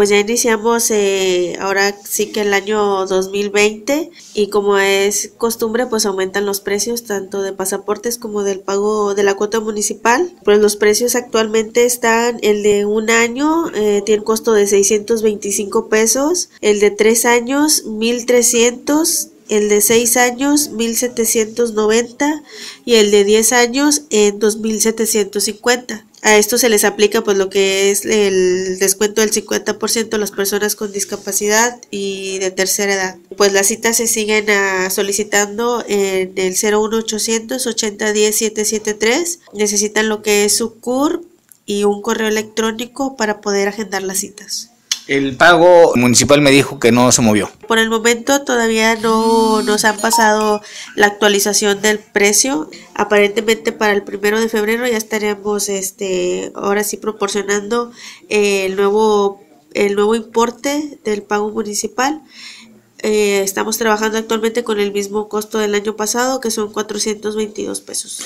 pues ya iniciamos eh, ahora sí que el año 2020 y como es costumbre pues aumentan los precios tanto de pasaportes como del pago de la cuota municipal. Pues los precios actualmente están el de un año eh, tiene costo de 625 pesos, el de tres años 1300 el de 6 años 1790 y el de 10 años en 2750. A esto se les aplica pues lo que es el descuento del 50% a las personas con discapacidad y de tercera edad. Pues las citas se siguen ah, solicitando en el 01800 8010 773. Necesitan lo que es su CUR y un correo electrónico para poder agendar las citas. El pago municipal me dijo que no se movió. Por el momento todavía no nos han pasado la actualización del precio. Aparentemente para el primero de febrero ya estaremos este ahora sí proporcionando el nuevo el nuevo importe del pago municipal. Eh, estamos trabajando actualmente con el mismo costo del año pasado que son 422 pesos.